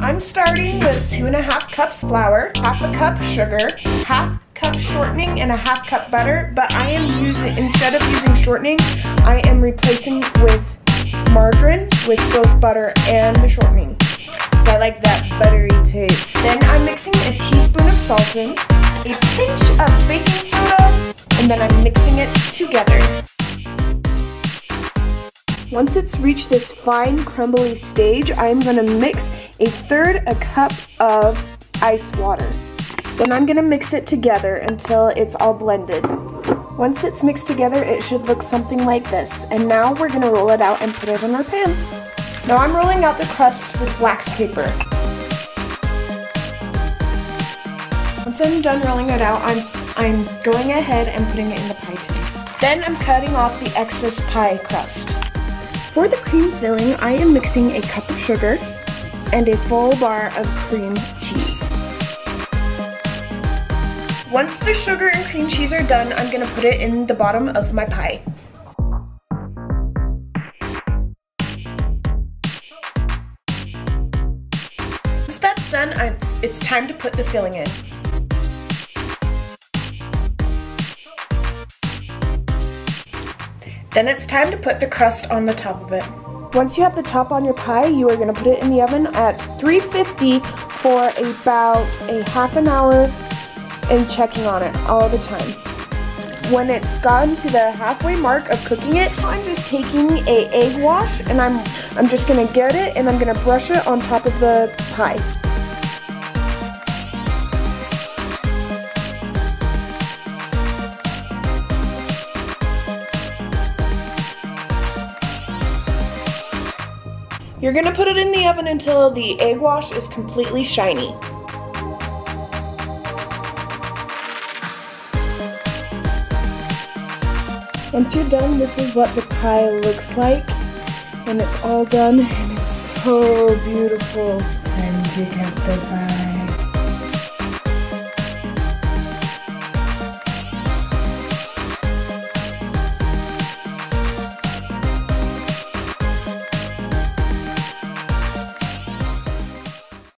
I'm starting with two and a half cups flour, half a cup sugar, half cup shortening, and a half cup butter, but I am using, instead of using shortening, I am replacing with margarine with both butter and the shortening. So I like that buttery taste. Then I'm mixing a teaspoon of salt in, a pinch of baking soda, and then I'm mixing it together. Once it's reached this fine crumbly stage, I'm gonna mix a third a cup of ice water. Then I'm gonna mix it together until it's all blended. Once it's mixed together, it should look something like this. And now we're gonna roll it out and put it in our pan. Now I'm rolling out the crust with wax paper. Once I'm done rolling it out, I'm, I'm going ahead and putting it in the pie tin. Then I'm cutting off the excess pie crust. For the cream filling, I am mixing a cup of sugar and a full bar of cream cheese. Once the sugar and cream cheese are done, I'm gonna put it in the bottom of my pie. Once that's done, it's, it's time to put the filling in. Then it's time to put the crust on the top of it. Once you have the top on your pie, you are gonna put it in the oven at 350 for about a half an hour and checking on it all the time. When it's gotten to the halfway mark of cooking it, I'm just taking a egg wash and I'm, I'm just gonna get it and I'm gonna brush it on top of the pie. You're gonna put it in the oven until the egg wash is completely shiny. Once you're done, this is what the pie looks like. And it's all done and it's so beautiful. Time to cut the pie.